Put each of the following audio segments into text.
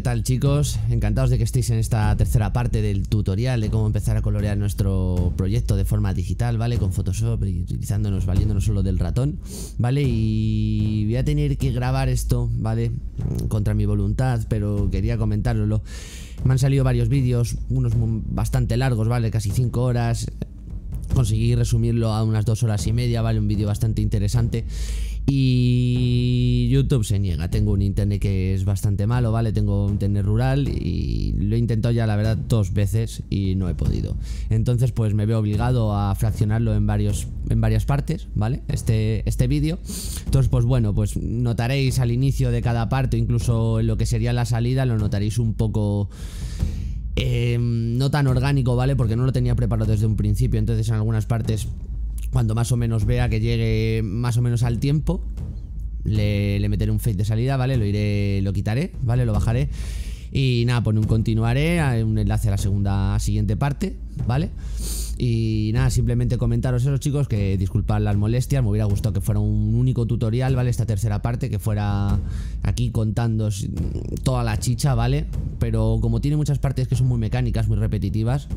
¿qué tal chicos? Encantados de que estéis en esta tercera parte del tutorial de cómo empezar a colorear nuestro proyecto de forma digital, ¿vale? Con Photoshop y utilizándonos, valiéndonos solo del ratón, ¿vale? Y voy a tener que grabar esto, ¿vale? Contra mi voluntad, pero quería comentároslo. Me han salido varios vídeos, unos bastante largos, ¿vale? Casi 5 horas. Conseguí resumirlo a unas 2 horas y media, ¿vale? Un vídeo bastante interesante. Y YouTube se niega. Tengo un internet que es bastante malo, ¿vale? Tengo un internet rural y lo he intentado ya, la verdad, dos veces y no he podido. Entonces, pues me veo obligado a fraccionarlo en, varios, en varias partes, ¿vale? Este, este vídeo. Entonces, pues bueno, pues notaréis al inicio de cada parte, incluso en lo que sería la salida, lo notaréis un poco... Em, no tan orgánico, ¿vale? Porque no lo tenía preparado desde un principio, entonces en algunas partes cuando más o menos vea que llegue más o menos al tiempo, le, meteré un fade de salida, ¿vale? Lo iré, lo quitaré, ¿vale? Lo bajaré. Y nada, pues un continuaré, un enlace a la segunda siguiente parte, ¿vale? Y nada, simplemente comentaros eso chicos, que disculpad las molestias, me hubiera gustado que fuera un único tutorial, ¿vale? Esta tercera parte, que fuera aquí contando toda la chicha, ¿vale? Pero como tiene muchas partes que son muy mecánicas, muy repetitivas,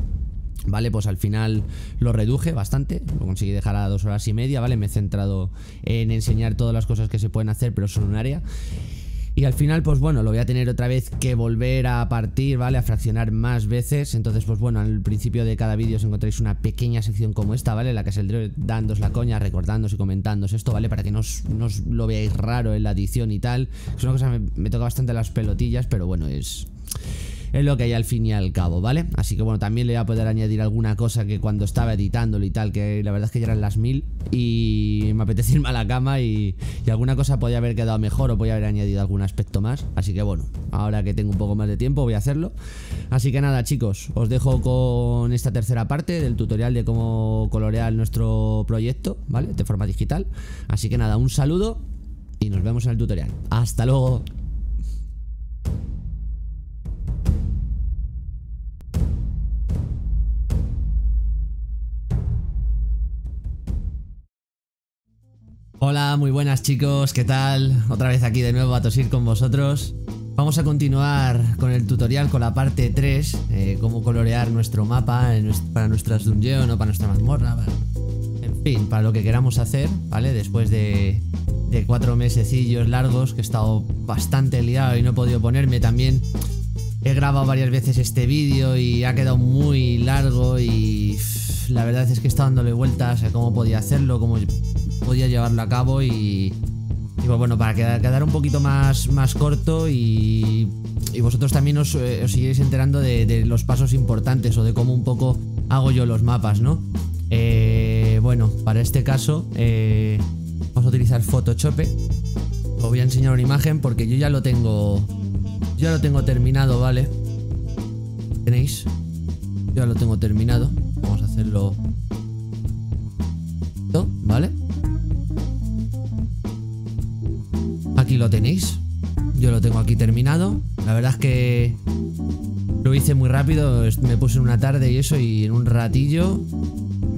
Vale, pues al final lo reduje bastante, lo conseguí dejar a dos horas y media, ¿vale? Me he centrado en enseñar todas las cosas que se pueden hacer, pero solo un área. Y al final, pues bueno, lo voy a tener otra vez que volver a partir, ¿vale? A fraccionar más veces. Entonces, pues bueno, al principio de cada vídeo os encontréis una pequeña sección como esta, ¿vale? La que saldré dándos la coña, recordándos y comentándos esto, ¿vale? Para que no os, lo veáis raro en la edición y tal. Es una cosa que me toca bastante las pelotillas, pero bueno, es es lo que hay al fin y al cabo, ¿vale? Así que bueno, también le voy a poder añadir alguna cosa que cuando estaba editándolo y tal, que la verdad es que ya eran las mil y me apetece irme a la cama y, alguna cosa podía haber quedado mejor o podía haber añadido algún aspecto más. Así que bueno, ahora que tengo un poco más de tiempo voy a hacerlo. Así que nada chicos, os dejo con esta tercera parte del tutorial de cómo colorear nuestro proyecto, ¿vale? De forma digital. Así que nada, un saludo y nos vemos en el tutorial. ¡Hasta luego! Hola, muy buenas chicos, ¿qué tal? Otra vez aquí de nuevo a tosir con vosotros. Vamos a continuar con el tutorial con la parte 3, eh, cómo colorear nuestro mapa para nuestras dungeon o para nuestra mazmorra, en fin, para lo que queramos hacer, ¿vale? Después de, de cuatro mesecillos largos que he estado bastante liado y no he podido ponerme también He grabado varias veces este vídeo y ha quedado muy largo y la verdad es que he estado dándole vueltas a cómo podía hacerlo, cómo podía llevarlo a cabo y, pues bueno, para quedar, un poquito más, más corto y, vosotros también os, eh, os enterando de, los pasos importantes o de cómo un poco hago yo los mapas, ¿no? Eh, bueno, para este caso eh, vamos a utilizar Photoshop. Os voy a enseñar una imagen porque yo ya lo tengo ya lo tengo terminado, ¿vale? ¿Tenéis? Ya lo tengo terminado. Vamos a hacerlo... ¿Vale? Aquí lo tenéis. Yo lo tengo aquí terminado. La verdad es que lo hice muy rápido. Me puse en una tarde y eso y en un ratillo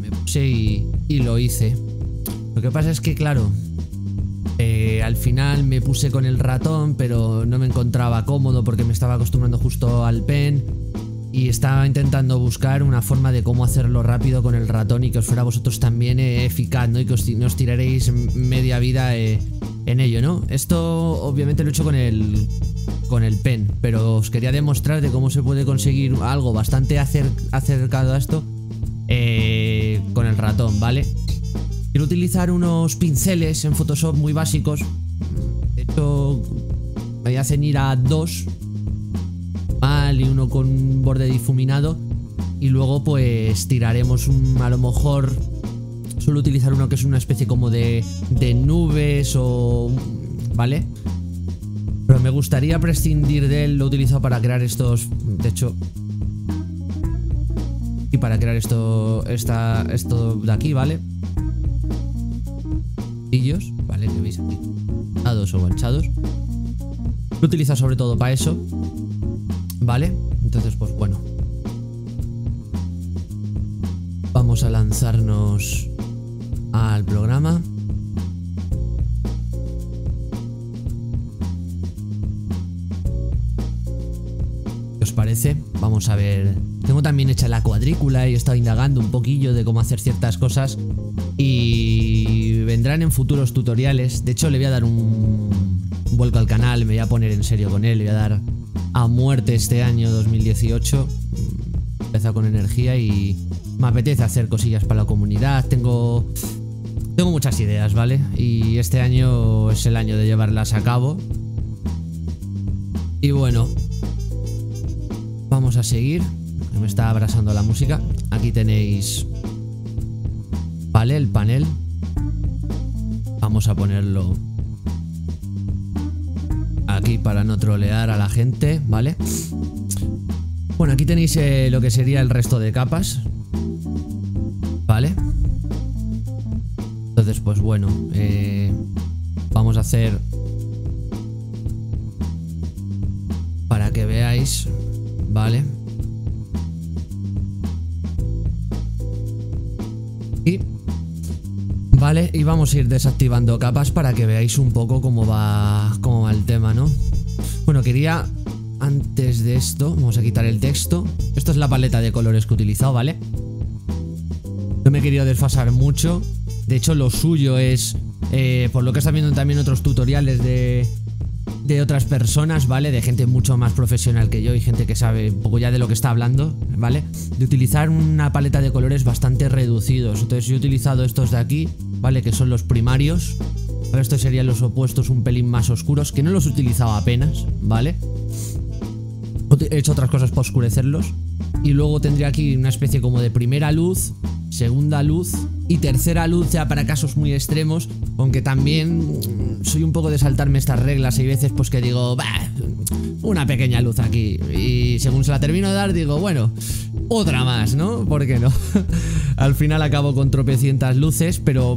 me puse y, y lo hice. Lo que pasa es que, claro, eh, al final me puse con el ratón, pero no me encontraba cómodo porque me estaba acostumbrando justo al pen. Y estaba intentando buscar una forma de cómo hacerlo rápido con el ratón y que os fuera vosotros también eh, eficaz, ¿no? Y que os, no os tiraréis media vida eh, en ello, ¿no? Esto obviamente lo he hecho con el, con el pen, pero os quería demostrar de cómo se puede conseguir algo bastante acercado a esto con el ratón, ¿vale? Quiero utilizar unos pinceles en Photoshop muy básicos. De hecho, me hacen ir a dos. Mal y uno con borde difuminado. Y luego pues tiraremos un, a lo mejor... Suelo utilizar uno que es una especie como de, de nubes o... ¿Vale? Pero me gustaría prescindir de él. Lo he utilizado para crear estos... De hecho... Y para crear esto, esta, esto de aquí, ¿vale? ¿vale? Que veis aquí, dados o manchados. Lo utiliza sobre todo para eso, ¿vale? Entonces, pues bueno. Vamos a lanzarnos al programa. parece. Vamos a ver. Tengo también hecha la cuadrícula y he estado indagando un poquillo de cómo hacer ciertas cosas. Y vendrán en futuros tutoriales. De hecho, le voy a dar un, vuelco al canal, me voy a poner en serio con él. Le voy a dar a muerte este año 2018. Empezado con energía y me apetece hacer cosillas para la comunidad. Tengo. Tengo muchas ideas, ¿vale? Y este año es el año de llevarlas a cabo. Y bueno, vamos a seguir. Me está abrasando la música. Aquí tenéis, vale, el panel. Vamos a ponerlo aquí para no trolear a la gente, ¿vale? Bueno, aquí tenéis eh, lo que sería el resto de capas. ¿Vale? Entonces, pues bueno, eh, vamos a hacer que veáis, ¿vale? Vale, y vamos a ir desactivando capas para que veáis un poco cómo va, cómo va el tema, ¿no? Bueno, quería, antes de esto, vamos a quitar el texto. Esto es la paleta de colores que he utilizado, ¿vale? No me he querido desfasar mucho. De hecho, lo suyo es, eh, por lo que está viendo también otros tutoriales de, de otras personas, ¿vale? De gente mucho más profesional que yo y gente que sabe un poco ya de lo que está hablando, ¿vale? De utilizar una paleta de colores bastante reducidos. Entonces yo he utilizado estos de aquí, ¿vale? Que son los primarios. Ahora estos serían los opuestos un pelín más oscuros, que no los he utilizado apenas, ¿vale? He hecho otras cosas para oscurecerlos. Y luego tendría aquí una especie como de primera luz, segunda luz y tercera luz ya para casos muy extremos, aunque también soy un poco de saltarme estas reglas. Hay veces pues que digo, bah, una pequeña luz aquí. Y según se la termino de dar, digo, bueno, otra más, ¿no? ¿Por qué no? Al final acabo con tropecientas luces, pero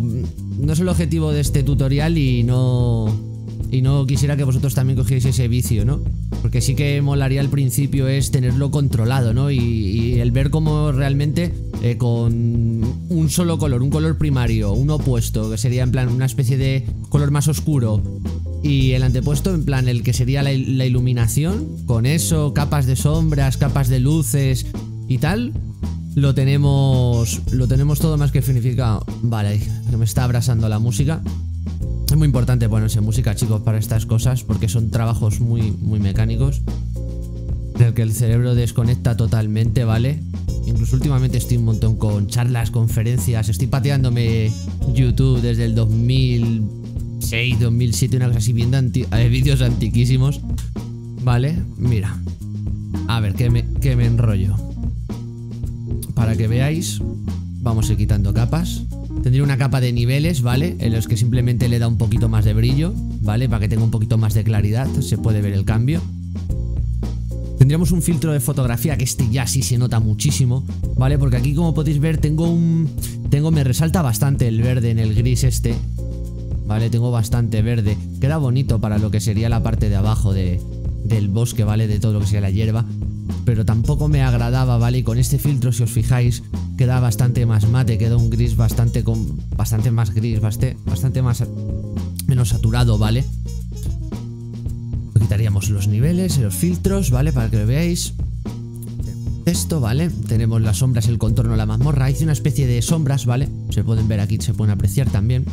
no es el objetivo de este tutorial y no... Y no quisiera que vosotros también cogierais ese vicio, ¿no? Porque sí que molaría al principio es tenerlo controlado, ¿no? Y, el ver cómo realmente eh, con un solo color, un color primario, un opuesto, que sería en plan una especie de color más oscuro, y el antepuesto en plan el que sería la, iluminación, con eso, capas de sombras, capas de luces y tal, lo tenemos, lo tenemos todo más que significado. Vale, que me está abrasando la música. Es muy importante ponerse música, chicos, para estas cosas, porque son trabajos muy, muy mecánicos, en el que el cerebro desconecta totalmente, ¿vale? Incluso últimamente estoy un montón con charlas, conferencias. Estoy pateándome YouTube desde el 2006, 2007, una cosa así, viendo eh, vídeos antiquísimos. Vale, mira. A ver, que me, que me enrollo. Para que veáis, vamos a ir quitando capas. Tendría una capa de niveles, ¿vale? En los que simplemente le da un poquito más de brillo, ¿vale? Para que tenga un poquito más de claridad, se puede ver el cambio. Tendríamos un filtro de fotografía que este ya sí se nota muchísimo, ¿vale? Porque aquí como podéis ver tengo un... Tengo, me resalta bastante el verde en el gris este, ¿vale? Tengo bastante verde. Queda bonito para lo que sería la parte de abajo de, del bosque, ¿vale? De todo lo que sería la hierba. Pero tampoco me agradaba, ¿vale? Y con este filtro, si os fijáis, queda bastante más mate, queda un gris bastante con... Bastante más gris, bastante, bastante más... Menos saturado, ¿vale? quitaríamos los niveles, los filtros, ¿vale? Para que lo veáis. Esto, ¿vale? Tenemos las sombras, el contorno, la mazmorra. Hice una especie de sombras, ¿vale? Se pueden ver aquí, se pueden apreciar también.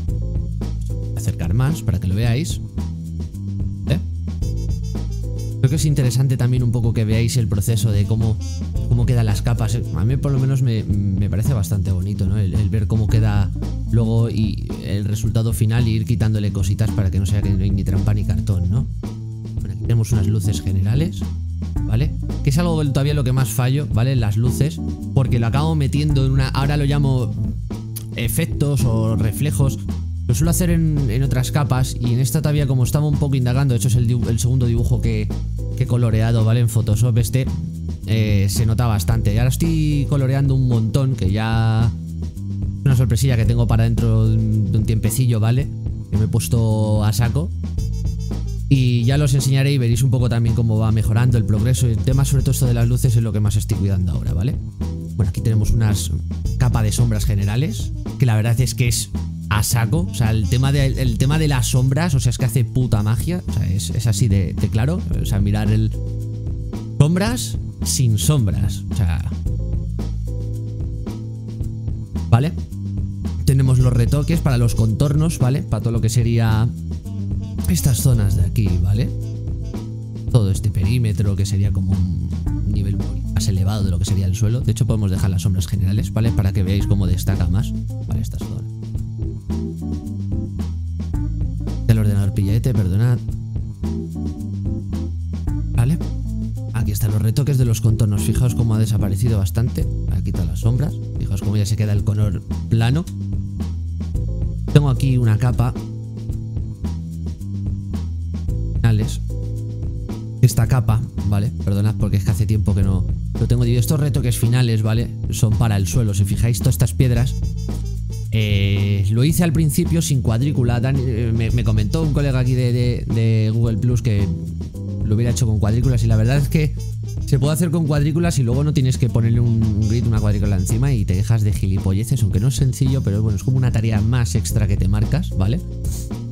Acercar más para que lo veáis. Creo que es interesante también un poco que veáis el proceso de cómo, cómo quedan las capas. A mí por lo menos me, parece bastante bonito, ¿no? El, ver cómo queda luego y el resultado final y ir quitándole cositas para que no sea que no hay ni trampa ni cartón, ¿no? tenemos unas luces generales, ¿vale? Que es algo todavía lo que más fallo, ¿vale? Las luces, porque lo acabo metiendo en una... Ahora lo llamo efectos o reflejos. Lo suelo hacer en, otras capas y en esta todavía como estaba un poco indagando, de hecho es el, segundo dibujo que, he coloreado, ¿vale? En Photoshop este eh, se nota bastante. Y ahora estoy coloreando un montón, que ya... Una sorpresilla que tengo para dentro de un tiempecillo, ¿vale? Que me he puesto a saco. Y ya los enseñaré y veréis un poco también cómo va mejorando el progreso. El tema sobre todo esto de las luces es lo que más estoy cuidando ahora, ¿vale? Bueno, aquí tenemos unas capa de sombras generales, que la verdad es que es a saco. O sea, el tema de, el tema de las sombras, o sea, es que hace puta magia. O sea, es, así de, claro. O sea, mirar el... sombras sin sombras. O sea... ¿Vale? Tenemos los retoques para los contornos, ¿vale? Para todo lo que sería estas zonas de aquí, ¿vale? Todo este perímetro que sería como un nivel más elevado de lo que sería el suelo. De hecho, podemos dejar las sombras generales, ¿vale? Para que veáis cómo destaca más, ¿vale? Estas zonas. Pillete, perdonad. ¿Vale? Aquí están los retoques de los contornos. Fijaos cómo ha desaparecido bastante. Aquí están las sombras. Fijaos cómo ya se queda el color plano. Tengo aquí una capa esta capa, ¿vale? Perdonad porque es que hace tiempo que no lo tengo dividido. Estos retoques finales, ¿vale? Son para el suelo. Si fijáis, todas estas piedras lo hice al principio sin cuadrícula. Eh, me, comentó un colega aquí de, Google Plus que lo hubiera hecho con cuadrículas y la verdad es que se puede hacer con cuadrículas y luego no tienes que ponerle un, grid, una cuadrícula encima y te dejas de gilipolleces, aunque no es sencillo, pero bueno, es como una tarea más extra que te marcas, ¿vale?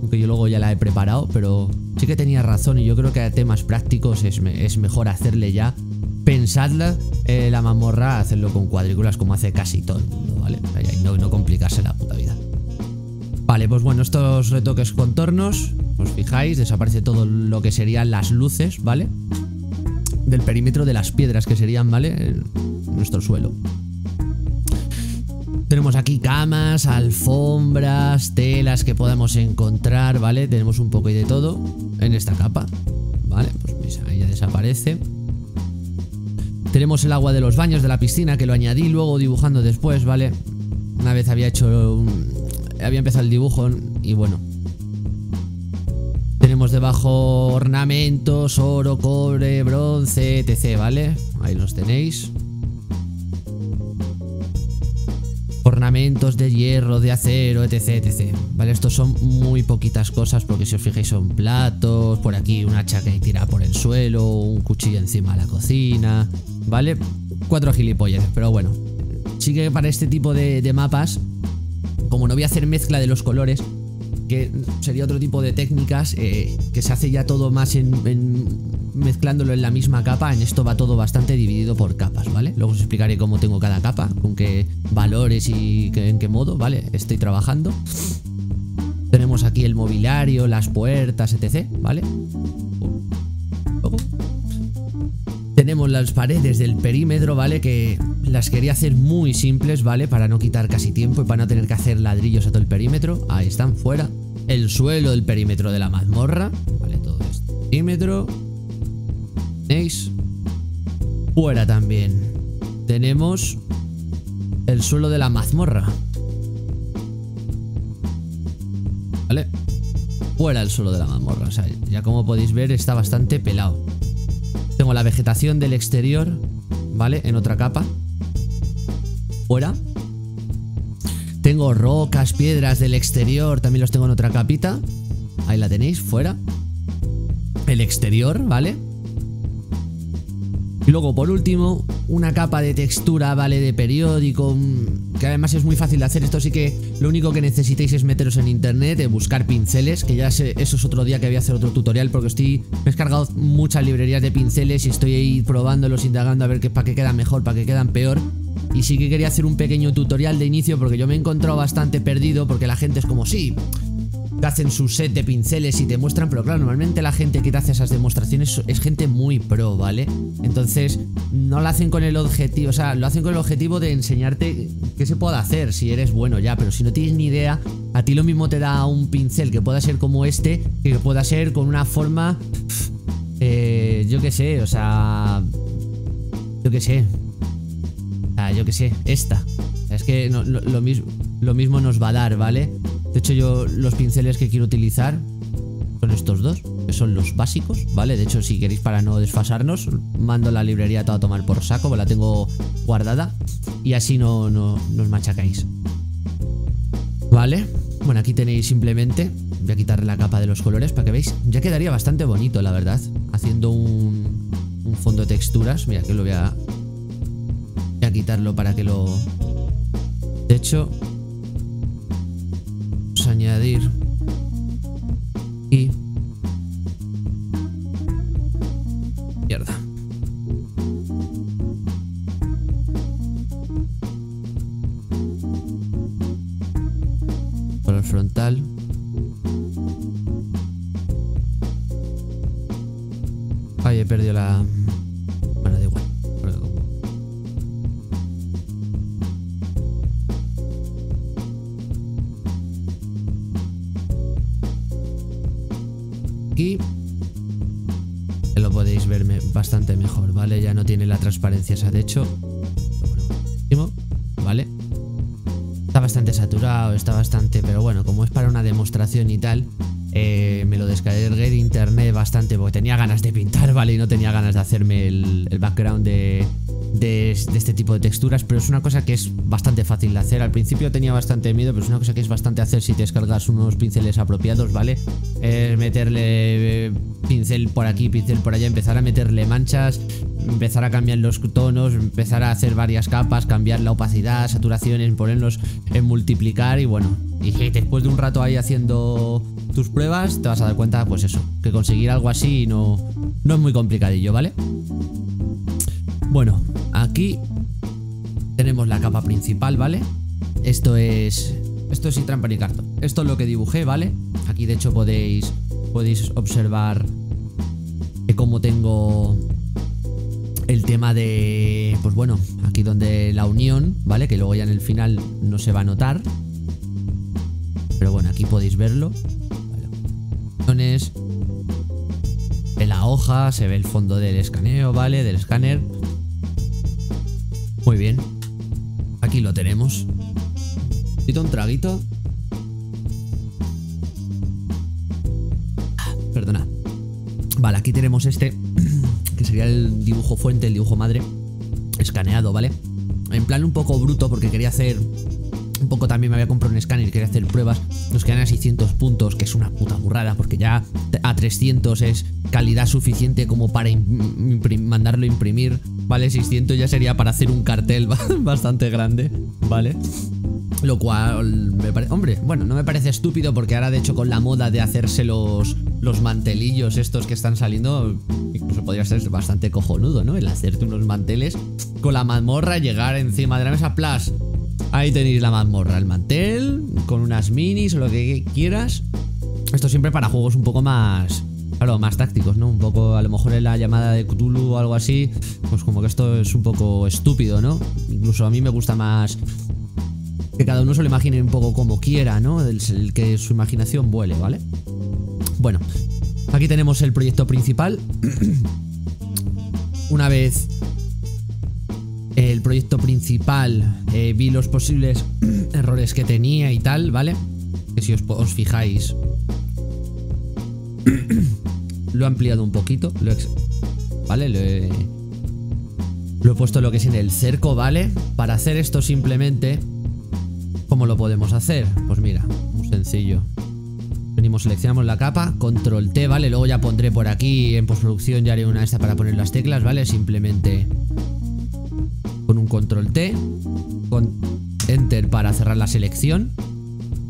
Aunque yo luego ya la he preparado, pero sí que tenía razón y yo creo que a temas prácticos es, mejor hacerle ya. Pensadla eh, la mamorra, hacerlo con cuadrículas como hace casi todo el mundo, ¿vale? Y no, no complicarse la puta vida. Vale, pues bueno, estos retoques contornos, os fijáis, desaparece todo lo que serían las luces, ¿vale? Del perímetro de las piedras que serían, ¿vale? nuestro suelo. Tenemos aquí camas, alfombras, telas que podemos encontrar, ¿vale? Tenemos un poco de todo en esta capa, ¿vale? Pues ahí ya desaparece. Tenemos el agua de los baños de la piscina que lo añadí luego dibujando después, ¿vale? Una vez había hecho... Había empezado el dibujo y bueno. Tenemos debajo ornamentos, oro, cobre, bronce, etc, ¿vale? Ahí los tenéis. ornamentos de hierro, de acero, etc, etc. Vale, estos son muy poquitas cosas porque si os fijáis son platos, por aquí una hacha que tira por el suelo, un cuchillo encima de la cocina, ¿vale? Cuatro gilipollas, pero bueno. Sí que para este tipo de mapas, como no voy a hacer mezcla de los colores, que sería otro tipo de técnicas eh, que se hace ya todo más en, mezclándolo en la misma capa. En esto va todo bastante dividido por capas, ¿vale? Luego os explicaré cómo tengo cada capa, con qué valores y en qué modo, ¿vale? Estoy trabajando. Tenemos aquí el mobiliario, las puertas, etc, ¿vale? Tenemos las paredes del perímetro, ¿vale? Que las quería hacer muy simples, ¿vale? Para no quitar casi tiempo y para no tener que hacer ladrillos a todo el perímetro. Ahí están, fuera. El suelo del perímetro de la mazmorra, ¿vale? Todo este perímetro. ¿Veis? Fuera también. Tenemos el suelo de la mazmorra. ¿Vale? Fuera el suelo de la mazmorra. O sea, ya como podéis ver está bastante pelado. Tengo la vegetación del exterior, ¿vale? En otra capa. Fuera. Tengo rocas, piedras del exterior, también los tengo en otra capita. Ahí la tenéis, fuera. El exterior, ¿vale? Y luego, por último, una capa de textura, ¿vale? De periódico, que además es muy fácil de hacer. Esto sí que lo único que necesitáis es meteros en internet, de buscar pinceles, que ya sé, eso es otro día que voy a hacer otro tutorial, porque estoy, me he descargado muchas librerías de pinceles y estoy ahí probándolos, indagando a ver qué, para qué quedan mejor, para qué quedan peor. Y sí que quería hacer un pequeño tutorial de inicio porque yo me he encontrado bastante perdido porque la gente es como, sí, te hacen su set de pinceles y te muestran, pero claro, normalmente la gente que te hace esas demostraciones es gente muy pro, ¿vale? Entonces, no lo hacen con el objetivo, o sea, lo hacen con el objetivo de enseñarte qué se puede hacer si eres bueno ya, pero si no tienes ni idea, a ti lo mismo te da un pincel que pueda ser como este, que pueda ser con una forma, eh, yo qué sé, o sea, yo qué sé, yo qué sé, esta. Es que lo, mismo, lo mismo nos va a dar, ¿vale? De hecho, yo los pinceles que quiero utilizar son estos dos, que son los básicos, ¿vale? De hecho, si queréis para no desfasarnos, mando la librería toda a tomar por saco, pues la tengo guardada y así no, no, os machacáis. ¿Vale? Bueno, aquí tenéis simplemente, voy a quitarle la capa de los colores para que veáis, ya quedaría bastante bonito, la verdad, haciendo un, un fondo de texturas. Mira, que lo voy a quitarlo para que lo... De hecho, añadir y esa. De hecho, ¿vale? Está bastante saturado, está bastante... Pero bueno, como es para una demostración y tal, eh, me lo descargué de internet bastante porque tenía ganas de pintar, ¿vale? Y no tenía ganas de hacerme el, background de, de, este tipo de texturas, pero es una cosa que es bastante fácil de hacer. Al principio tenía bastante miedo, pero es una cosa que es bastante hacer si te descargas unos pinceles apropiados, ¿vale? meterle eh, pincel por aquí, pincel por allá, empezar a meterle manchas, empezar a cambiar los tonos, empezar a hacer varias capas, cambiar la opacidad, saturaciones, ponerlos en multiplicar y bueno, y después de un rato ahí haciendo tus pruebas, te vas a dar cuenta, pues eso, que conseguir algo así no, no es muy complicadillo, ¿vale? Bueno, aquí tenemos la capa principal, ¿vale? Esto es... Esto es sin trampa ni cartón. Esto es lo que dibujé, ¿vale? Aquí de hecho podéis, podéis observar cómo tengo el tema de... Pues bueno, aquí donde la unión, ¿vale? Que luego ya en el final no se va a notar. Pero bueno, aquí podéis verlo. En la hoja se ve el fondo del escaneo, ¿vale? Del escáner. Muy bien. Aquí lo tenemos. Necesito un traguito. Perdona. Vale, aquí tenemos este, que sería el dibujo fuente, el dibujo madre, escaneado, ¿vale? En plan un poco bruto porque quería hacer un poco también me había comprado un escáner quería hacer pruebas. Nos quedan a 600 puntos, que es una puta burrada, porque ya a 300 es calidad suficiente como para mandarlo a imprimir. Vale, 600 ya sería para hacer un cartel bastante grande, ¿vale? Lo cual me parece... Hombre, bueno, no me parece estúpido porque ahora de hecho con la moda de hacerse los, los mantelillos estos que están saliendo, incluso podría ser bastante cojonudo, ¿no? El hacerte unos manteles con la mazmorra, llegar encima de la mesa, plus Ahí tenéis la mazmorra, el mantel, con unas minis o lo que quieras. Esto siempre para juegos un poco más... Claro, más tácticos, ¿no? Un poco, a lo mejor en la llamada de Cthulhu o algo así, pues como que esto es un poco estúpido, ¿no? Incluso a mí me gusta más que cada uno se lo imagine un poco como quiera, ¿no? el que su imaginación vuele, ¿vale? Bueno, aquí tenemos el proyecto principal. Una vez el proyecto principal, eh, vi los posibles errores que tenía y tal, ¿vale? Que si os, fijáis, lo he ampliado un poquito, ¿vale? Lo he, lo he puesto lo que es en el cerco, ¿vale? Para hacer esto simplemente, ¿cómo lo podemos hacer? Pues mira, muy sencillo. Venimos, seleccionamos la capa, control T, ¿vale? Luego ya pondré por aquí en postproducción, ya haré una esta para poner las teclas, ¿vale? Simplemente con un control T, con enter para cerrar la selección,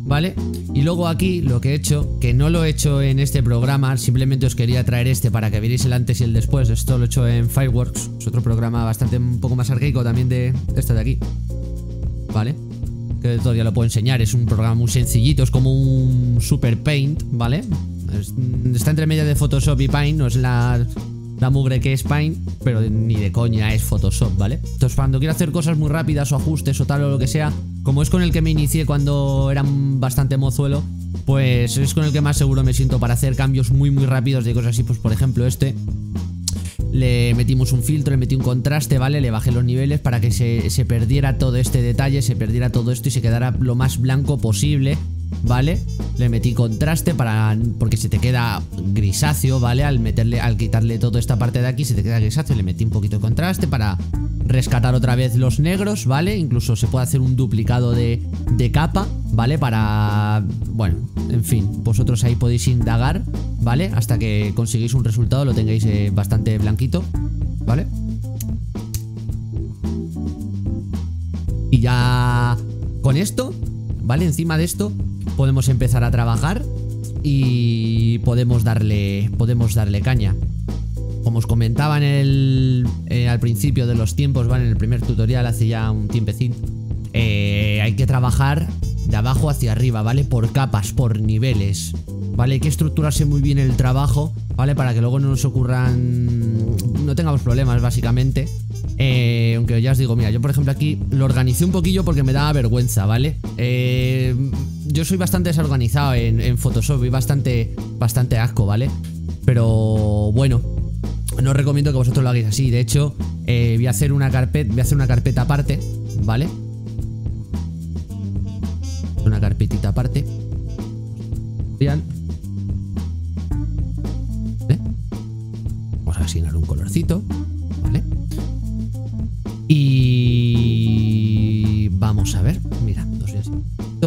¿vale? Y luego aquí lo que he hecho, que no lo he hecho en este programa, simplemente os quería traer este para que veáis el antes y el después, esto lo he hecho en Fireworks, es otro programa bastante un poco más arcaico también de este de aquí, ¿vale? Que todavía lo puedo enseñar, es un programa muy sencillito, es como un Super Paint, ¿vale? está entre medio de Photoshop y Paint, no es la la mugre que es Paint, pero ni de coña es Photoshop, ¿vale? Entonces cuando quiero hacer cosas muy rápidas o ajustes o tal o lo que sea, como es con el que me inicié cuando era bastante mozuelo, pues es con el que más seguro me siento para hacer cambios muy muy rápidos de cosas así, pues por ejemplo este le metimos un filtro, le metí un contraste, ¿vale? Le bajé los niveles para que se, se, perdiera todo este detalle, se perdiera todo esto y se quedara lo más blanco posible ¿vale? Le metí contraste para porque se te queda grisáceo, ¿vale? Al meterle al quitarle toda esta parte de aquí se te queda grisáceo, le metí un poquito de contraste para rescatar otra vez los negros, ¿vale? Incluso se puede hacer un duplicado de, de capa, ¿vale? Para, bueno, en fin, vosotros ahí podéis indagar, ¿vale? Hasta que conseguís un resultado, lo tengáis eh, bastante blanquito, ¿vale? Y ya con esto, ¿vale? Encima de esto podemos empezar a trabajar y podemos darle, podemos darle caña. Como os comentaba en el, eh, al principio de los tiempos, ¿vale? En el primer tutorial hace ya un tiempecín. Eh, hay que trabajar de abajo hacia arriba, ¿vale? Por capas, por niveles. ¿vale? Hay que estructurarse muy bien el trabajo, ¿vale? Para que luego no nos ocurran... No tengamos problemas, básicamente. Eh, aunque ya os digo, mira, yo por ejemplo aquí lo organicé un poquillo porque me daba vergüenza, ¿vale? Eh, yo soy bastante desorganizado en, en Photoshop y bastante, bastante asco, ¿vale? Pero bueno, no os recomiendo que vosotros lo hagáis así. De hecho, eh, voy a hacer una carpeta. Voy a hacer una carpeta aparte. ¿Vale? Una carpetita aparte. Bien. ¿Vale? Vamos a asignar un colorcito. ¿Vale? Y vamos a ver. Mira.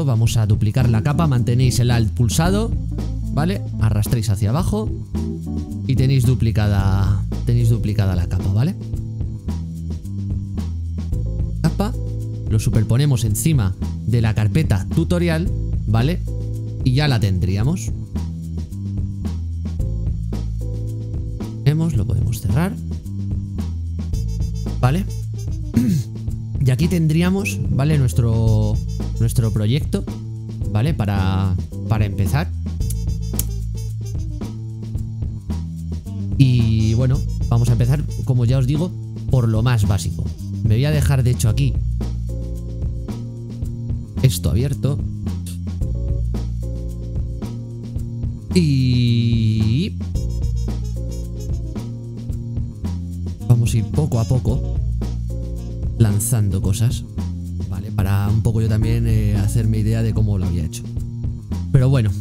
Vamos a duplicar la capa. Mantenéis el alt pulsado. ¿Vale? Arrastréis hacia abajo y tenéis duplicada tenéis duplicada la capa, ¿vale? Capa, lo superponemos encima de la carpeta tutorial, ¿vale? Y ya la tendríamos. Lo podemos cerrar. ¿Vale? Y aquí tendríamos, ¿vale? Nuestro, nuestro proyecto, ¿vale? Para, para empezar. Y bueno, vamos a empezar, como ya os digo, por lo más básico. Me voy a dejar, de hecho, aquí esto abierto. Y... Vamos a ir poco a poco lanzando cosas, un poco yo también eh, hacerme idea de cómo lo había hecho. Pero bueno,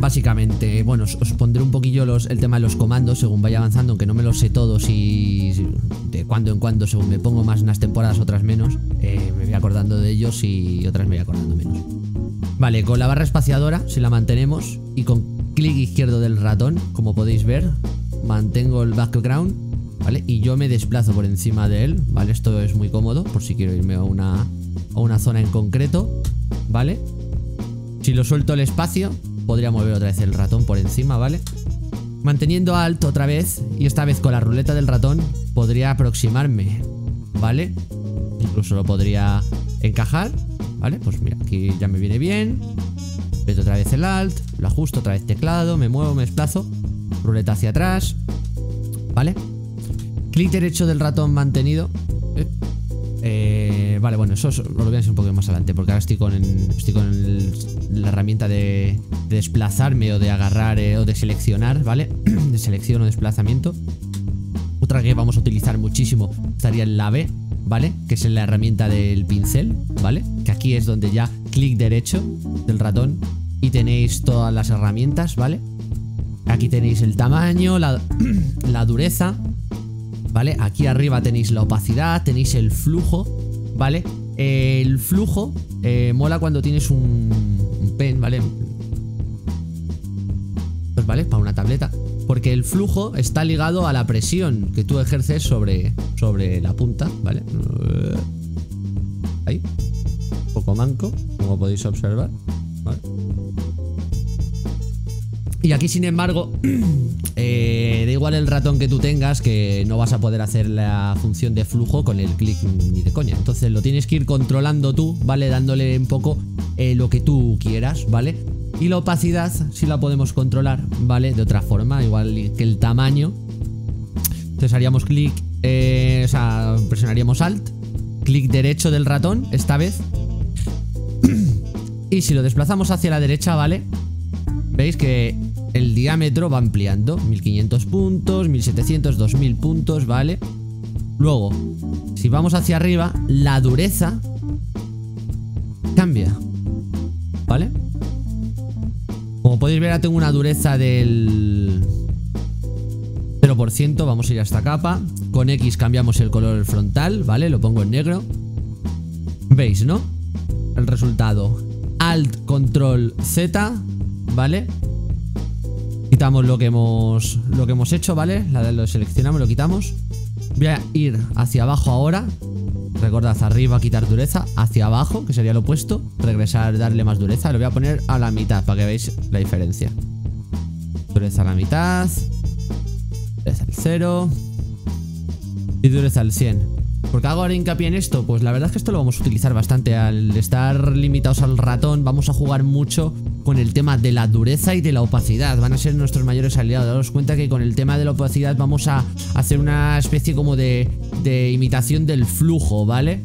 Básicamente, bueno, os, pondré un poquillo el tema de los comandos según vaya avanzando, aunque no me los sé todos y de cuando en cuando, según me pongo más unas temporadas, otras menos, eh, me voy acordando de ellos y otras me voy acordando menos. Vale, con la barra espaciadora, si la mantenemos, y con clic izquierdo del ratón, como podéis ver, mantengo el background, ¿vale? Y yo me desplazo por encima de él, ¿vale? Esto es muy cómodo, por si quiero irme a una, a una zona en concreto, ¿vale? Si lo suelto el espacio, podría mover otra vez el ratón por encima, ¿vale? Manteniendo alto otra vez y esta vez con la ruleta del ratón podría aproximarme, ¿vale? Incluso lo podría encajar, ¿vale? Pues mira, aquí ya me viene bien. Meto otra vez el alt, lo ajusto otra vez teclado, me muevo, me desplazo. Ruleta hacia atrás, ¿vale? Clic derecho del ratón mantenido. Vale, bueno, eso lo voy a un poco más adelante Porque ahora estoy con, estoy con la herramienta de, desplazarme O de agarrar eh, o de seleccionar, ¿vale? de selección o desplazamiento Otra que vamos a utilizar muchísimo Estaría en la B, ¿vale? Que es la herramienta del pincel, ¿vale? Que aquí es donde ya clic derecho del ratón Y tenéis todas las herramientas, ¿vale? Aquí tenéis el tamaño, la, la dureza ¿vale? Aquí arriba tenéis la opacidad, tenéis el flujo, ¿vale? El flujo eh, mola cuando tienes un, pen, ¿vale? Pues vale, para una tableta. Porque el flujo está ligado a la presión que tú ejerces sobre, sobre la punta, ¿vale? Ahí. Un poco manco, como podéis observar. ¿vale? Y aquí, sin embargo, eh, da igual el ratón que tú tengas, que no vas a poder hacer la función de flujo con el clic ni de coña. Entonces lo tienes que ir controlando tú, ¿vale? Dándole un poco eh, lo que tú quieras, ¿vale? Y la opacidad sí la podemos controlar, ¿vale? De otra forma, igual que el tamaño. Entonces haríamos clic, eh, o sea, presionaríamos Alt, clic derecho del ratón, esta vez. y si lo desplazamos hacia la derecha, ¿vale? Veis que el diámetro va ampliando. 1500 puntos, 1700, 2000 puntos, ¿vale? Luego, si vamos hacia arriba, la dureza cambia. ¿Vale? Como podéis ver, ahora tengo una dureza del 0%. Vamos a ir a esta capa. Con X cambiamos el color frontal, ¿vale? Lo pongo en negro. ¿Veis, no? El resultado. Alt, Control, Z, ¿vale? Quitamos lo que hemos lo que hemos hecho, ¿vale? La, lo seleccionamos, lo quitamos. Voy a ir hacia abajo ahora. Recordad, arriba quitar dureza, hacia abajo, que sería lo opuesto. Regresar, darle más dureza. Lo voy a poner a la mitad para que veáis la diferencia. Dureza a la mitad. Dureza al 0. Y dureza al 100. ¿Por qué hago ahora hincapié en esto? Pues la verdad es que esto lo vamos a utilizar bastante. Al estar limitados al ratón, vamos a jugar mucho con el tema de la dureza y de la opacidad. Van a ser nuestros mayores aliados. Daros cuenta que con el tema de la opacidad vamos a hacer una especie como de, imitación del flujo, ¿vale?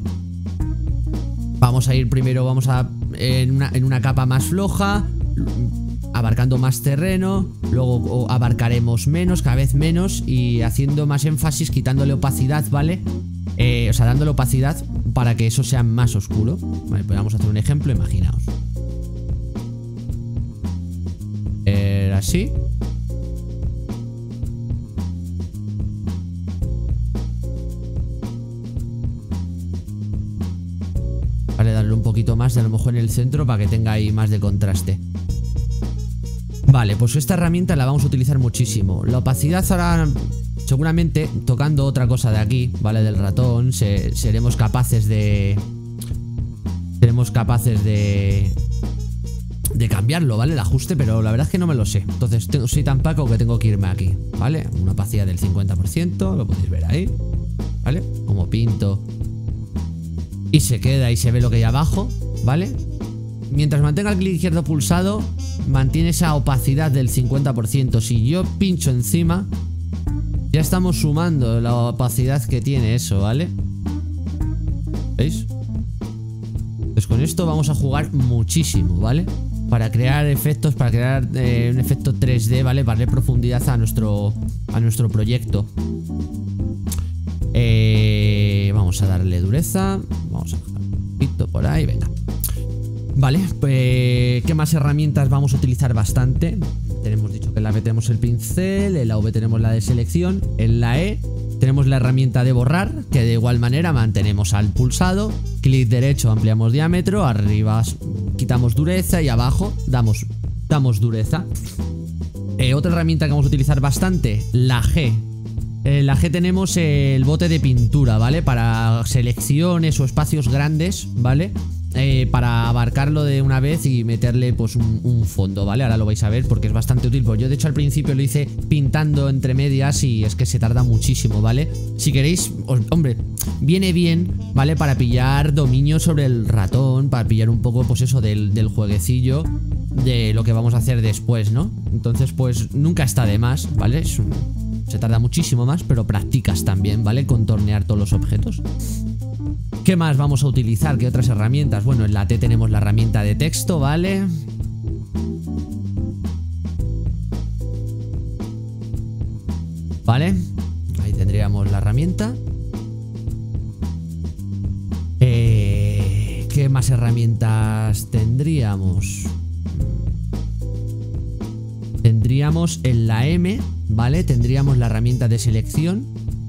Vamos a ir primero, vamos a en una, en una capa más floja, abarcando más terreno, luego abarcaremos menos, cada vez menos y haciendo más énfasis, quitándole opacidad, ¿vale? Eh, o sea, dándole opacidad para que eso sea más oscuro. Vale, pues vamos a hacer un ejemplo, imaginaos. Así. Vale, darle un poquito más de a lo mejor en el centro para que tenga ahí más de contraste. Vale, pues esta herramienta la vamos a utilizar muchísimo. La opacidad ahora, seguramente, tocando otra cosa de aquí, ¿vale? Del ratón, seremos capaces de... Seremos capaces de... De cambiarlo, ¿vale? El ajuste, pero la verdad es que no me lo sé. Entonces soy tan paco que tengo que irme aquí, ¿vale? Una opacidad del 50%, lo podéis ver ahí, ¿vale? Como pinto. Y se queda y se ve lo que hay abajo, ¿vale? Mientras mantenga el clic izquierdo pulsado, mantiene esa opacidad del 50%. Si yo pincho encima, ya estamos sumando la opacidad que tiene eso, ¿vale? ¿Veis? Pues con esto vamos a jugar muchísimo, ¿vale? Para crear efectos, para crear eh, un efecto 3D, ¿vale? Para darle profundidad a nuestro, a nuestro proyecto. Eh, vamos a darle dureza. Vamos a dejar un poquito por ahí, venga. Vale, pues ¿qué más herramientas vamos a utilizar bastante? Tenemos dicho que en la B tenemos el pincel, en la V tenemos la de selección, en la E tenemos la herramienta de borrar, que de igual manera mantenemos al pulsado, clic derecho ampliamos diámetro, arriba quitamos dureza y abajo damos, damos dureza. Eh, otra herramienta que vamos a utilizar bastante, la G. En la G tenemos el bote de pintura, ¿vale? Para selecciones o espacios grandes, ¿vale? Eh, para abarcarlo de una vez y meterle pues un, fondo, ¿vale? Ahora lo vais a ver porque es bastante útil. Pues yo de hecho al principio lo hice pintando entre medias y es que se tarda muchísimo, ¿vale? Si queréis, hombre, viene bien, ¿vale? Para pillar dominio sobre el ratón, para pillar un poco pues eso del, del jueguecillo de lo que vamos a hacer después, ¿no? Entonces pues nunca está de más, ¿vale? se tarda muchísimo más, pero practicas también, ¿vale? Contornear todos los objetos. ¿Qué más vamos a utilizar? ¿Qué otras herramientas? Bueno, en la T tenemos la herramienta de texto, ¿vale? ¿Vale? Ahí tendríamos la herramienta. Eh, ¿Qué más herramientas tendríamos? Tendríamos en la M, ¿vale? Tendríamos la herramienta de selección,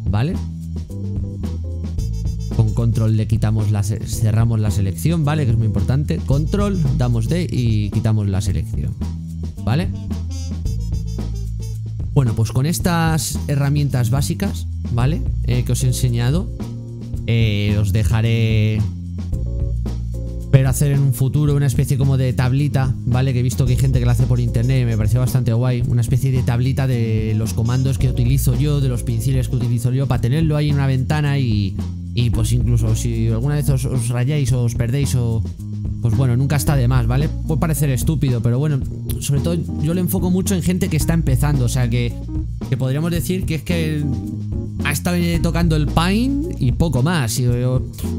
¿vale? Control le quitamos la cerramos la selección, ¿vale? Que es muy importante. Control, damos D y quitamos la selección. ¿Vale? Bueno, pues con estas herramientas básicas, ¿vale? Eh, que os he enseñado, eh, os dejaré pero hacer en un futuro una especie como de tablita, ¿vale? Que he visto que hay gente que la hace por internet y me pareció bastante guay. Una especie de tablita de los comandos que utilizo yo, de los pinceles que utilizo yo, para tenerlo ahí en una ventana y, y pues incluso si alguna vez os, rayáis o os perdéis o... Pues bueno, nunca está de más, ¿vale? Puede parecer estúpido, pero bueno, sobre todo yo le enfoco mucho en gente que está empezando, o sea que, que podríamos decir que es que ha estado tocando el Pine y poco más.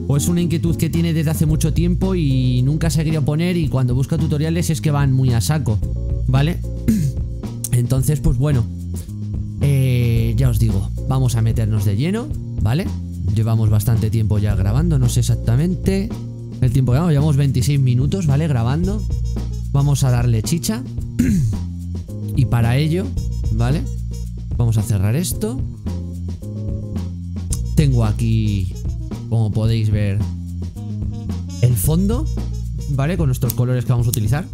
O, es una inquietud que tiene desde hace mucho tiempo y nunca se ha querido poner y cuando busca tutoriales es que van muy a saco, ¿vale? Entonces, pues bueno, eh, ya os digo, vamos a meternos de lleno, ¿vale? Llevamos bastante tiempo ya grabando, no sé exactamente el tiempo que llevamos. Llevamos 26 minutos, ¿vale? Grabando. Vamos a darle chicha. y para ello, ¿vale? Vamos a cerrar esto. Tengo aquí, como podéis ver, el fondo, ¿vale? Con nuestros colores que vamos a utilizar.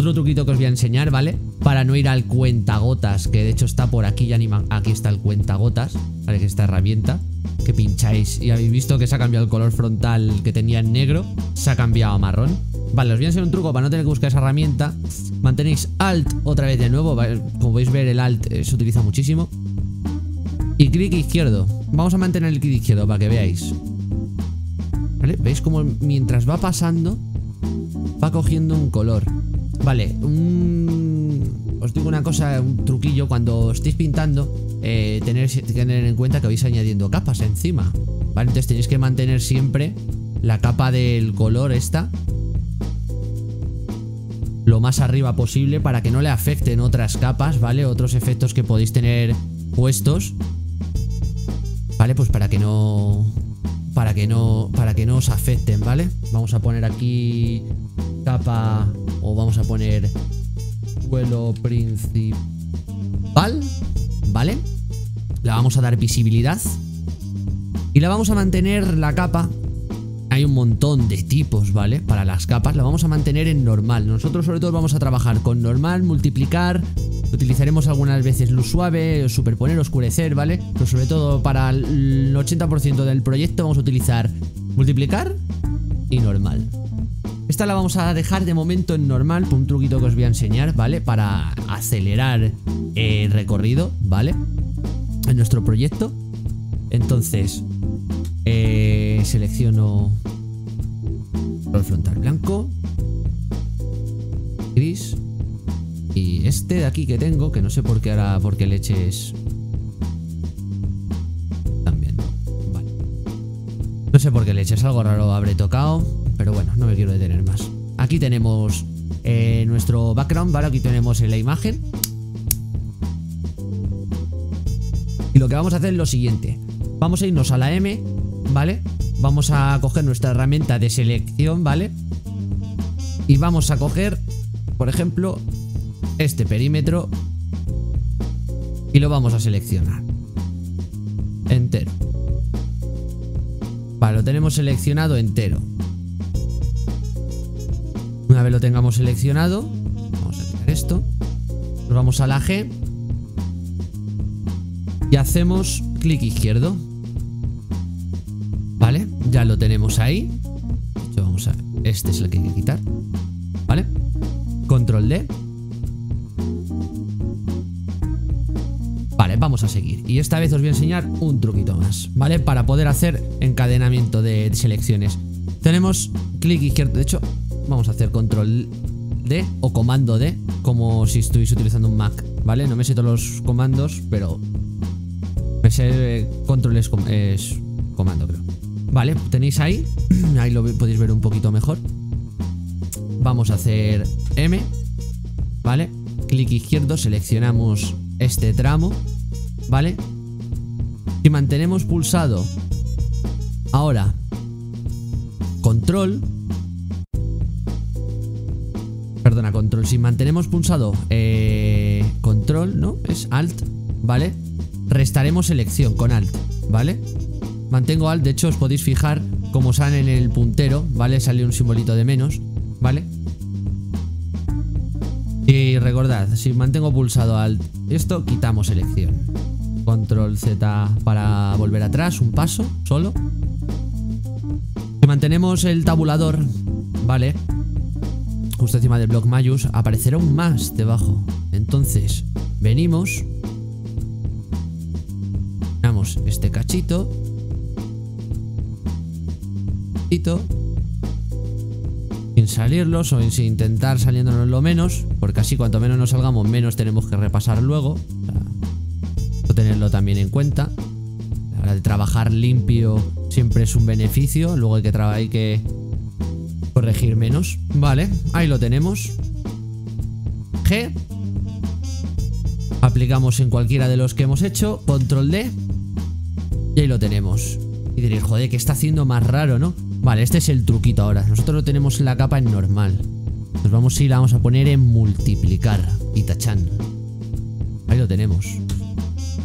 Otro truquito que os voy a enseñar, ¿vale? Para no ir al cuentagotas, que de hecho está por aquí, ya anima. aquí está el cuentagotas, ¿vale? Que esta herramienta que pincháis y habéis visto que se ha cambiado el color frontal que tenía en negro, se ha cambiado a marrón. Vale, os voy a enseñar un truco para no tener que buscar esa herramienta. Mantenéis Alt otra vez de nuevo, como podéis ver el Alt eh, se utiliza muchísimo. Y clic izquierdo. Vamos a mantener el clic izquierdo para que veáis. ¿Vale? ¿Veis como mientras va pasando va cogiendo un color. Vale, os digo una cosa, un truquillo, cuando estéis pintando, eh, tener, en cuenta que vais añadiendo capas encima. Vale, entonces tenéis que mantener siempre la capa del color esta lo más arriba posible para que no le afecten otras capas, ¿vale? Otros efectos que podéis tener puestos. ¿Vale? Pues para que no para que no para que no os afecten, ¿vale? Vamos a poner aquí capa o vamos a poner suelo principal, ¿vale? La vamos a dar visibilidad y la vamos a mantener la capa hay un montón de tipos, ¿vale? Para las capas la vamos a mantener en normal. Nosotros sobre todo vamos a trabajar con normal, multiplicar, utilizaremos algunas veces luz suave, superponer, oscurecer, ¿vale? Pero sobre todo para el 80% del proyecto vamos a utilizar multiplicar y normal. Esta la vamos a dejar de momento en normal, por un truquito que os voy a enseñar, ¿vale? Para acelerar el recorrido, ¿vale? En nuestro proyecto. Entonces, eh, selecciono el frontal blanco, gris y este de aquí que tengo, que no sé por qué ahora, por qué leches también. Vale. No sé por qué leches, algo raro habré tocado, pero bueno, no me quiero detener más. Aquí tenemos eh, nuestro background, ¿vale? Aquí tenemos la imagen. Y lo que vamos a hacer es lo siguiente. Vamos a irnos a la M ¿vale? Vamos a coger nuestra herramienta de selección, ¿vale? Y vamos a coger, por ejemplo, este perímetro y lo vamos a seleccionar. Entero. Vale, lo tenemos seleccionado entero. Una vez lo tengamos seleccionado, vamos a quitar esto. Nos vamos a la G y hacemos clic izquierdo. ¿Vale? Ya lo tenemos ahí. vamos a... Este es el que hay que quitar. ¿Vale? Control D. Vale, vamos a seguir. Y esta vez os voy a enseñar un truquito más, ¿vale? Para poder hacer encadenamiento de selecciones. Tenemos clic izquierdo. De hecho, vamos a hacer control D o comando D, como si estuviese utilizando un Mac, ¿vale? No me sé todos los comandos, pero me sé control es comando, creo. Vale, tenéis ahí. Ahí lo podéis ver un poquito mejor. Vamos a hacer M. Vale. Clic izquierdo, seleccionamos este tramo. Vale. Si mantenemos pulsado ahora control. Control. Si mantenemos pulsado eh, control, ¿no? Es alt, ¿vale? Restaremos selección con alt, ¿vale? Mantengo alt, de hecho os podéis fijar como sale en el puntero, ¿vale? Sale un simbolito de menos, ¿vale? Y recordad, si mantengo pulsado alt esto, quitamos selección. Control Z para volver atrás, un paso, solo. Si mantenemos el tabulador, ¿vale? Justo encima del block Mayus, aparecerá un más debajo. Entonces, venimos. Damos este cachito sin salirlos o sin intentar saliéndonos lo menos, porque así cuanto menos nos salgamos, menos tenemos que repasar luego. O tenerlo también en cuenta. La hora de trabajar limpio siempre es un beneficio, luego hay que, hay que corregir menos. Vale, ahí lo tenemos. G. Aplicamos en cualquiera de los que hemos hecho. Control D. Y ahí lo tenemos. Y diréis, joder, que está haciendo más raro, ¿no? Vale, este es el truquito ahora. Nosotros lo tenemos en la capa en normal. Nos vamos a ir, la vamos a poner en multiplicar. Y tachan. Ahí lo tenemos.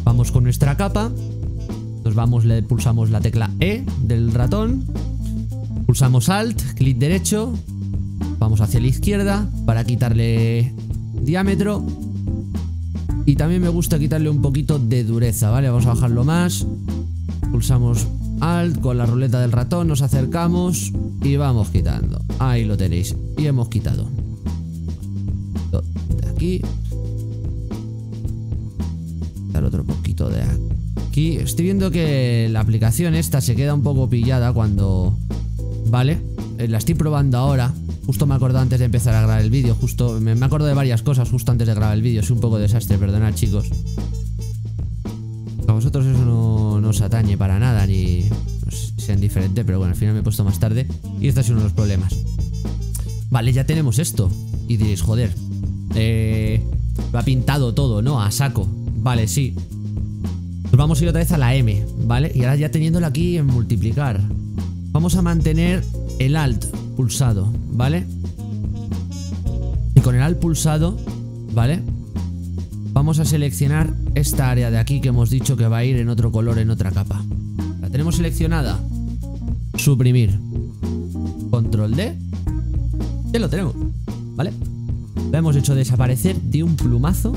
Vamos con nuestra capa. Nos vamos, le pulsamos la tecla E del ratón. Pulsamos Alt, clic derecho. Vamos hacia la izquierda para quitarle diámetro. Y también me gusta quitarle un poquito de dureza, ¿vale? Vamos a bajarlo más. Pulsamos Alt con la ruleta del ratón, nos acercamos y vamos quitando. Ahí lo tenéis. Y hemos quitado. De aquí. Dar otro poquito de aquí. Estoy viendo que la aplicación esta se queda un poco pillada cuando... ¿Vale? Eh, la estoy probando ahora. Justo me acuerdo antes de empezar a grabar el vídeo, justo me, acuerdo de varias cosas justo antes de grabar el vídeo, es un poco desastre, perdonad chicos. A vosotros eso no, no os atañe para nada, ni sean diferente, pero bueno, al final me he puesto más tarde y este es uno de los problemas. Vale, ya tenemos esto. Y diréis, joder, eh, lo ha pintado todo, ¿no? A saco. Vale, sí. Pues vamos a ir otra vez a la M, ¿vale? Y ahora ya teniéndolo aquí en multiplicar. Vamos a mantener el Alt pulsado, ¿vale? Y con el Alt pulsado, ¿vale? Vamos a seleccionar esta área de aquí que hemos dicho que va a ir en otro color, en otra capa. ¿La tenemos seleccionada? Suprimir. Control D. Ya lo tenemos, ¿vale? Lo hemos hecho desaparecer de un plumazo,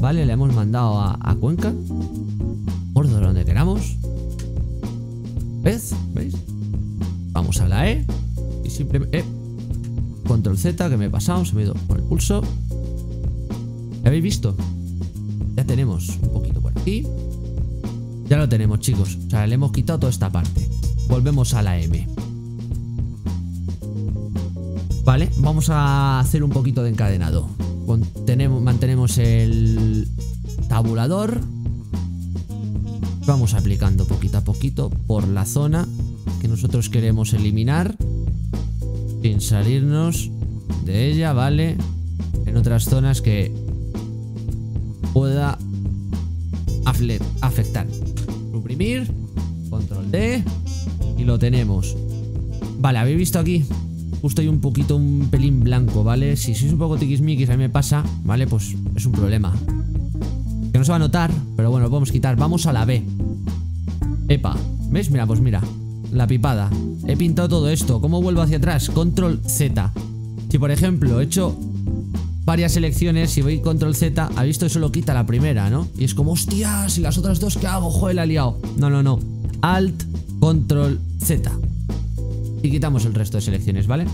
¿vale? Le hemos mandado a, Cuenca. Por donde queramos. ¿Ves? ¿Veis? Vamos a la E. Y simplemente... Eh, control Z, que me he pasado, se me ha ido por el pulso. habéis visto? Ya tenemos un poquito por aquí. Ya lo tenemos, chicos. O sea, le hemos quitado toda esta parte. Volvemos a la M. Vale, vamos a hacer un poquito de encadenado. mantenemos el tabulador. Vamos aplicando poquito a poquito por la zona nosotros queremos eliminar. Sin salirnos de ella, ¿vale? En otras zonas que pueda afectar. Suprimir. Control D. Y lo tenemos. Vale, ¿habéis visto aquí? Justo hay un poquito, un pelín blanco, ¿vale? Si sois un poco tiquismiquis, a mí me pasa, ¿vale? Pues es un problema. Que no se va a notar, pero bueno, lo podemos quitar. Vamos a la B. Epa, ¿ves? Mira, pues mira. La pipada. He pintado todo esto. ¿Cómo vuelvo hacia atrás? Control Z. Si por ejemplo he hecho varias selecciones, si voy control Z, ha visto eso lo quita la primera, ¿no? Y es como, hostias, ¿y las otras dos qué hago? Joder, la liado. No, no, no. Alt, control Z y quitamos el resto de selecciones, ¿vale?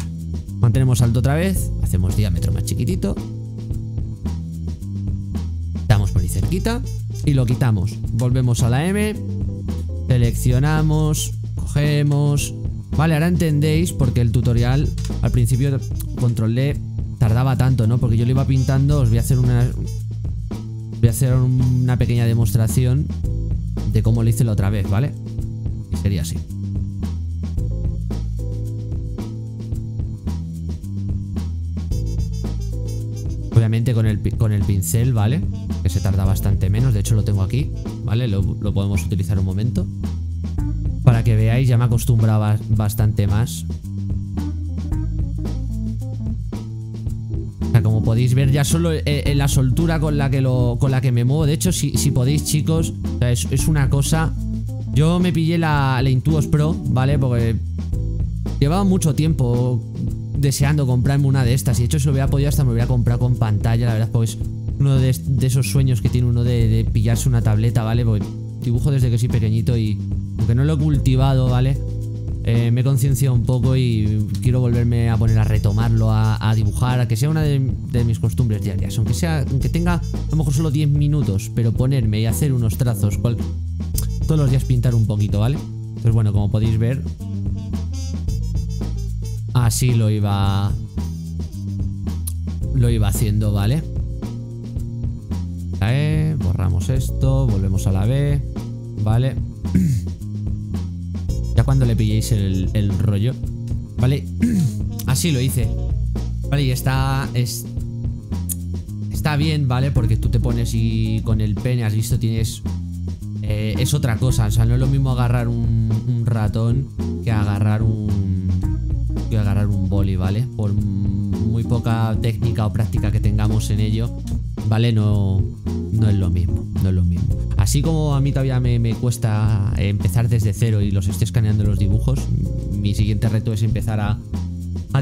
Mantenemos alto otra vez, hacemos diámetro más chiquitito. Damos por ahí cerquita y lo quitamos. Volvemos a la M, seleccionamos, cogemos... Vale, ahora entendéis porque el tutorial al principio control D tardaba tanto, ¿no? Porque yo lo iba pintando, os voy a hacer una... Voy a hacer una pequeña demostración de cómo lo hice la otra vez, ¿vale? Y sería así. Obviamente con el, con el pincel, ¿vale? Que se tarda bastante menos, de hecho lo tengo aquí, ¿vale? Lo, podemos utilizar un momento que veáis, ya me acostumbraba bastante más O sea, como podéis ver ya solo eh, eh, la soltura con la que, lo, con la que me muevo De hecho, si, si podéis chicos, es, una cosa Yo me pillé la, Intuos Pro, ¿vale? Porque llevaba mucho tiempo deseando comprarme una de estas. Y de hecho, si lo hubiera podido, hasta me hubiera comprado con pantalla. La verdad, pues uno de, esos sueños que tiene uno de, pillarse una tableta, ¿vale? Porque dibujo desde que soy pequeñito y aunque no lo he cultivado, ¿vale? Eh, me he concienciado un poco y quiero volverme a poner a retomarlo, a, dibujar, a que sea una de, mis costumbres diarias. Aunque sea, aunque tenga a lo mejor solo 10 minutos, pero ponerme y hacer unos trazos, todos los días pintar un poquito, ¿vale? Pues bueno, como podéis ver, Así lo iba... Lo iba haciendo, ¿vale? E, borramos esto, volvemos a la B, ¿vale? cuando le pilléis el, el rollo, ¿vale? Así lo hice. Vale, y está... Es, está bien, ¿vale? Porque tú te pones y con el pene, has visto, tienes... Eh, es otra cosa, o sea, no es lo mismo agarrar un ratón que agarrar un que agarrar un boli, ¿vale? Por muy poca técnica o práctica que tengamos en ello, ¿vale? No, no es lo mismo, no es lo mismo. Así como a mí todavía me, cuesta empezar desde cero y los estoy escaneando los dibujos, mi siguiente reto es empezar a,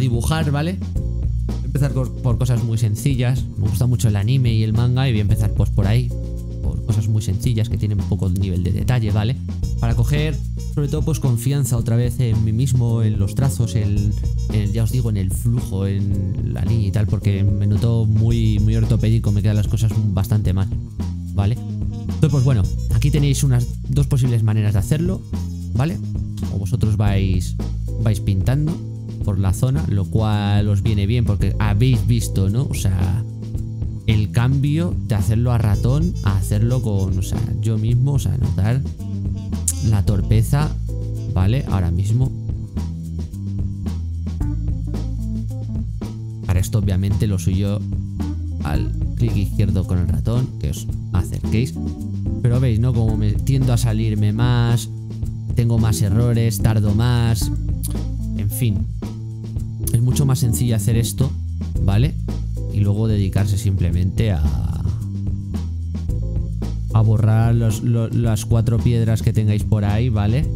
dibujar, ¿vale? Empezar por cosas muy sencillas, me gusta mucho el anime y el manga y voy a empezar pues por ahí, por cosas muy sencillas que tienen poco nivel de detalle, ¿vale? Para coger sobre todo pues confianza otra vez en mí mismo, en los trazos, en, ya os digo, en el flujo, en la línea y tal, porque me noto muy, muy ortopédico, me quedan las cosas bastante mal, ¿vale? Entonces pues bueno, aquí tenéis unas dos posibles maneras de hacerlo, ¿vale? O vosotros vais, vais pintando por la zona, lo cual os viene bien porque habéis visto, ¿no? O sea, el cambio de hacerlo a ratón a hacerlo con, o sea, yo mismo, o sea, notar la torpeza, ¿vale? Ahora mismo. Para esto obviamente lo suyo al clic izquierdo con el ratón, que os acerquéis. Pero veis, ¿no? Como me tiendo a salirme más, tengo más errores, tardo más, en fin. Es mucho más sencillo hacer esto, ¿vale? Y luego dedicarse simplemente a... A borrar las cuatro piedras que tengáis por ahí, ¿vale?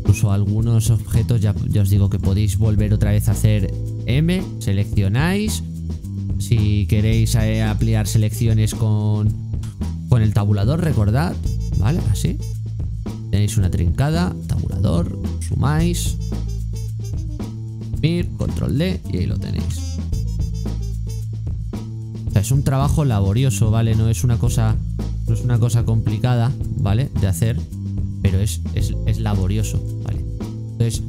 Incluso algunos objetos ya, ya os digo que podéis volver otra vez a hacer M, seleccionáis. Si queréis eh, ampliar selecciones con, con el tabulador, recordad, ¿vale? Así. Tenéis una trincada, tabulador, sumáis, mir, control D y ahí lo tenéis. O sea, es un trabajo laborioso, ¿vale? No es una cosa, no es una cosa complicada, ¿vale? De hacer, pero es, es, laborioso, ¿vale? Entonces,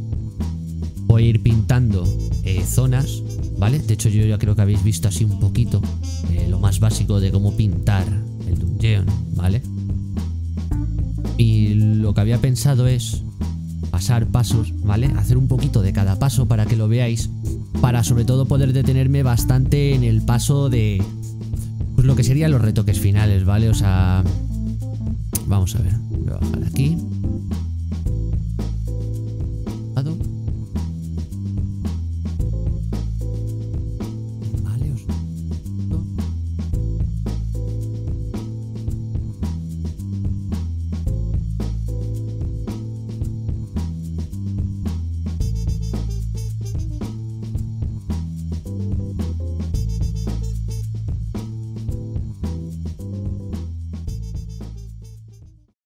voy a ir pintando eh, zonas, ¿vale? De hecho, yo ya creo que habéis visto así un poquito eh, lo más básico de cómo pintar el dungeon, ¿vale? Y lo que había pensado es pasar pasos, ¿vale? Hacer un poquito de cada paso para que lo veáis. Para sobre todo poder detenerme bastante en el paso de... Pues lo que serían los retoques finales, ¿vale? O sea... Vamos a ver. Voy a bajar aquí.